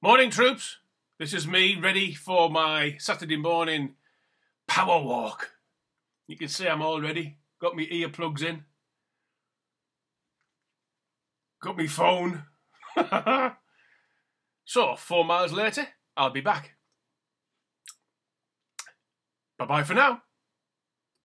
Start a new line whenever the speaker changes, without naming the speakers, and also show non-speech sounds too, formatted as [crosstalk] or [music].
Morning, troops. This is me ready for my Saturday morning power walk. You can see I'm all ready. Got my earplugs in. Got my phone. [laughs] so, four miles later, I'll be back. Bye bye for now.